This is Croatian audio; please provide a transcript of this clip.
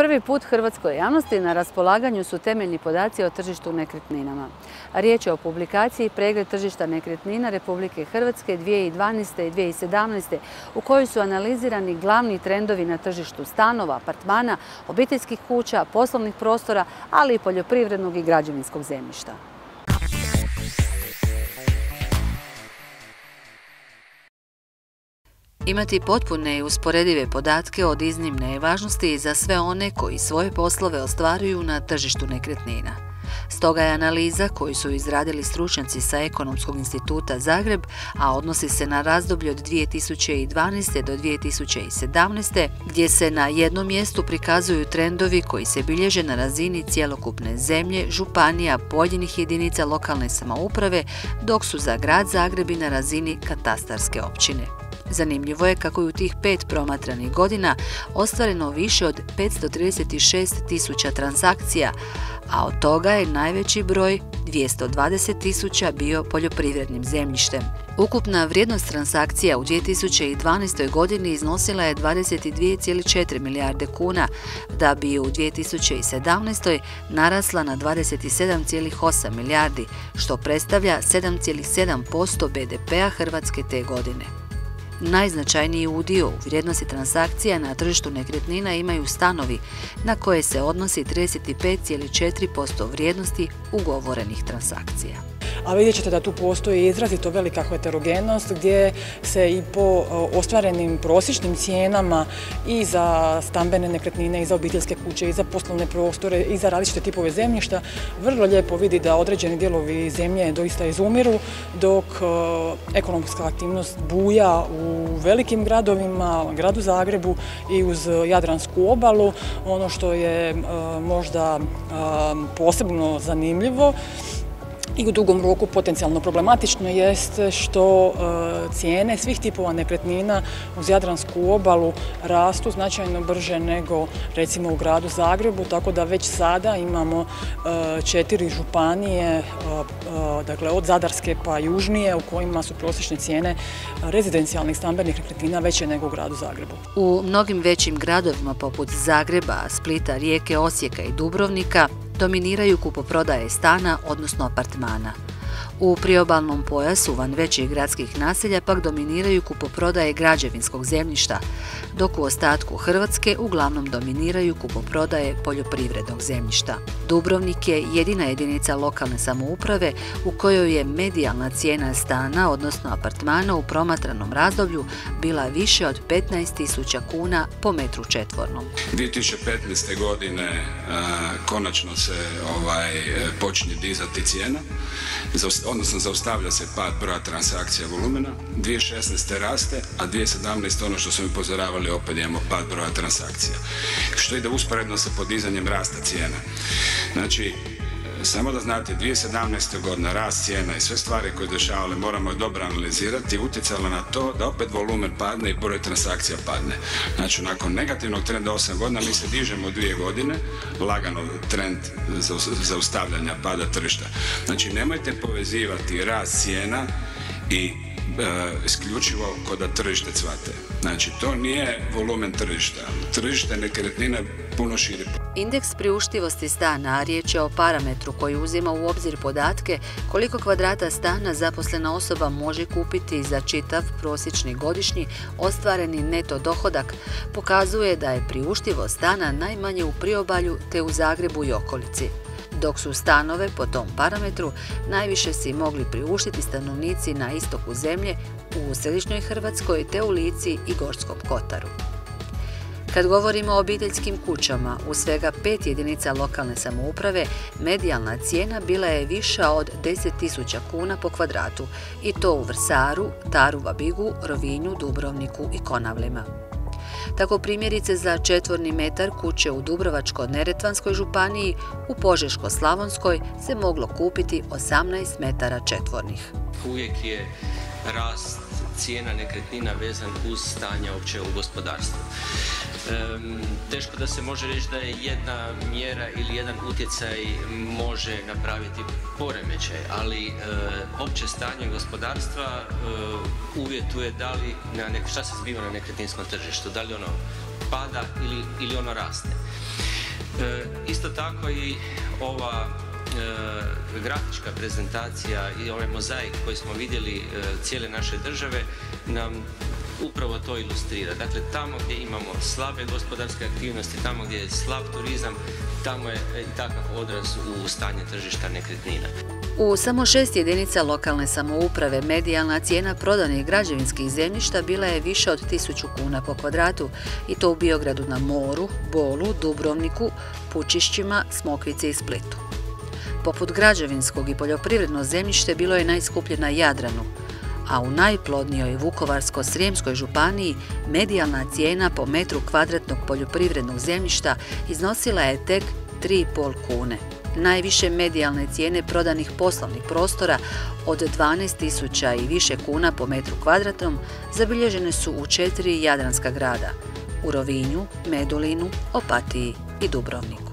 prvi put hrvatskoj javnosti na raspolaganju su temeljni podaci o tržištu nekretninama. Riječ je o publikaciji pregled tržišta nekretnina Republike Hrvatske 2012. i 2017. u kojoj su analizirani glavni trendovi na tržištu stanova, apartmana, obiteljskih kuća, poslovnih prostora, ali i poljoprivrednog i građevinskog zemljišta. Imati potpune i usporedive podatke od iznimne važnosti za sve one koji svoje poslove ostvaruju na tržištu nekretnina. Stoga je analiza koju su izradili stručnjaci sa Ekonomskog instituta Zagreb, a odnosi se na razdoblje od 2012. do 2017. gdje se na jednom mjestu prikazuju trendovi koji se bilježe na razini cjelokupne zemlje, županija, pojedinih jedinica lokalne samouprave, dok su za grad Zagrebi na razini katastarske općine. Zanimljivo je kako je u tih pet promatranih godina ostvareno više od 536 tisuća transakcija, a od toga je najveći broj 220 tisuća bio poljoprivrednim zemljištem. Ukupna vrijednost transakcija u 2012. godini iznosila je 22,4 milijarde kuna, da bi u 2017. narasla na 27,8 milijardi, što predstavlja 7,7% BDP-a Hrvatske te godine. Najznačajniji udio u vrijednosti transakcija na tržištu nekretnina imaju stanovi na koje se odnosi 35,4% vrijednosti ugovorenih transakcija a vidjet ćete da tu postoji izrazito velika heterogenost gdje se i po ostvarenim prosječnim cijenama i za stambene nekretnine, i za obiteljske kuće, i za poslovne prostore, i za različite tipove zemljišta, vrlo lijepo vidi da određeni dijelovi zemlje doista izumiru, dok ekonomska aktivnost buja u velikim gradovima, gradu Zagrebu i uz Jadransku obalu. Ono što je možda posebno zanimljivo i u dugom roku potencijalno problematično jest što e, cijene svih tipova nekretnina uz Jadransku obalu rastu značajno brže nego recimo u gradu Zagrebu, tako da već sada imamo e, četiri županije, e, dakle od Zadarske pa južnije u kojima su prosječne cijene rezidencijalnih stambenih nekretnina veće nego u gradu Zagrebu. U mnogim većim gradovima poput Zagreba, Splita, Rijeke, Osijeka i Dubrovnika dominiraju kupoprodaje stana, odnosno apartmana. U priobalnom pojasu van većih gradskih naselja pak dominiraju kupoprodaje građevinskog zemljišta, dok u ostatku Hrvatske uglavnom dominiraju kupoprodaje poljoprivrednog zemljišta. Dubrovnik je jedina jedinica lokalne samouprave u kojoj je medijalna cijena stana, odnosno apartmana u promatranom razdoblju bila više od 15.000 kuna po metru četvornom. 2015. godine konačno se ovaj, počinje dizati cijena odnosno zaustavlja se pad broja transakcija volumena, 2016. raste, a 2017. ono što smo upozoravali opet imamo pad broja transakcija, što ide usporedno sa podizanjem rasta cijena. Znači, samo da znate, 2017. godina rast cijena i sve stvari koje dešavale moramo dobro analizirati utjecala na to da opet volumen padne i broj transakcija padne. Znači, nakon negativnog trenda 8 godina mi se dižemo dvije godine, lagano trend zaustavljanja pada tržišta. Znači, nemojte povezivati rast cijena i E, isključivo kod tržište cvate. Znači, to nije volumen tržišta. Tržište nekretnina puno širi. Indeks priuštivosti stana riječ je o parametru koji uzima u obzir podatke koliko kvadrata stana zaposlena osoba može kupiti za čitav prosječni godišnji ostvareni neto dohodak, pokazuje da je priuštivost stana najmanje u priobalju te u Zagrebu i okolici dok su stanove po tom parametru najviše si mogli priuštiti stanovnici na istoku zemlje u središnjoj Hrvatskoj te u Lici i Gorskom Kotaru. Kad govorimo o obiteljskim kućama, u svega pet jedinica lokalne samouprave, medijalna cijena bila je viša od 10.000 kuna po kvadratu i to u Vrsaru, Taru Vabigu, Rovinju, Dubrovniku i Konavlima. Tako primjerice za četvorni metar kuće u Dubrovačko-Neretvanskoj županiji u Požeško-Slavonskoj se moglo kupiti 18 metara četvornih. Uvijek je rast cijena nekretnina vezan uz stanje opće u gospodarstvu teško da se može reći da je jedna mjera ili jedan utjecaj može napraviti poremećaj, ali e, opće stanje gospodarstva e, uvjetuje da li, na šta se zbiva na nekretninskom tržištu, da li ono pada ili, ili ono raste. Isto tako i ova grafička prezentacija i ovaj mozaik koji smo vidjeli cijele naše države nam upravo to ilustrira. Dakle, tamo gdje imamo slabe gospodarske aktivnosti, tamo gdje je slab turizam, tamo je i takav odraz u stanje tržišta nekretnina. U samo šest jedinica lokalne samouprave medijalna cijena prodanih građevinskih zemljišta bila je više od 1000 kuna po kvadratu i to u Biogradu na Moru, Bolu, Dubrovniku, Pučišćima, Smokvici i Splitu. Poput građevinskog i poljoprivredno zemljište bilo je najskuplje na Jadranu, a u najplodnijoj Vukovarsko-Srijemskoj županiji medijalna cijena po metru kvadratnog poljoprivrednog zemljišta iznosila je tek 3,5 kune. Najviše medijalne cijene prodanih poslovnih prostora od 12.000 i više kuna po metru kvadratnom zabilježene su u četiri jadranska grada – u Rovinju, Medulinu, Opatiji i Dubrovniku.